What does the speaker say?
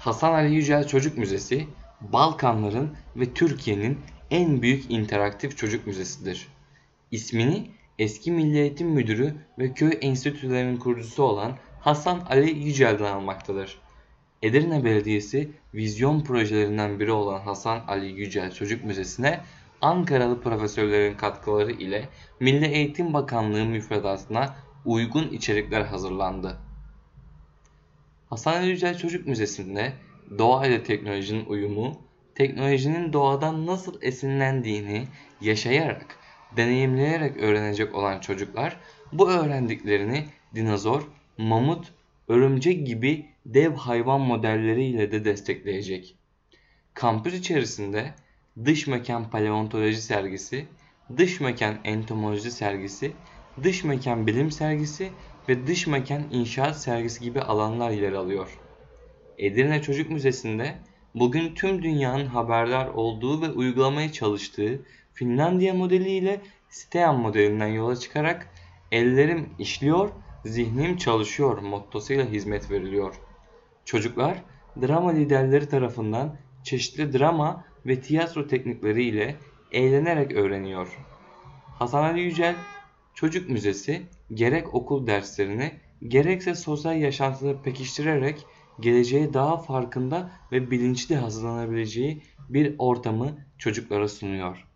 Hasan Ali Yücel Çocuk Müzesi, Balkanların ve Türkiye'nin en büyük interaktif çocuk müzesidir. İsmini eski Milli Eğitim Müdürü ve köy enstitülerinin kurucusu olan Hasan Ali Yücel'den almaktadır. Edirne Belediyesi vizyon projelerinden biri olan Hasan Ali Yücel Çocuk Müzesi'ne Ankaralı profesörlerin katkıları ile Milli Eğitim Bakanlığı müfredatına uygun içerikler hazırlandı. Hasan Yücel Çocuk Müzesi'nde doğa ile teknolojinin uyumu, teknolojinin doğadan nasıl esinlendiğini yaşayarak, deneyimleyerek öğrenecek olan çocuklar bu öğrendiklerini dinozor, mamut, örümcek gibi dev hayvan modelleriyle de destekleyecek. Kampüs içerisinde dış mekan paleontoloji sergisi, dış mekan entomoloji sergisi, dış mekan bilim sergisi ve dış mekan inşaat sergisi gibi alanlar yer alıyor. Edirne Çocuk Müzesi'nde bugün tüm dünyanın haberdar olduğu ve uygulamaya çalıştığı Finlandiya modeli ile Steam modelinden yola çıkarak ellerim işliyor, zihnim çalışıyor mottosuyla hizmet veriliyor. Çocuklar drama liderleri tarafından çeşitli drama ve tiyatro teknikleri ile eğlenerek öğreniyor. Hasan Ali Yücel Çocuk Müzesi gerek okul derslerini gerekse sosyal yaşantını pekiştirerek geleceğe daha farkında ve bilinçli hazırlanabileceği bir ortamı çocuklara sunuyor.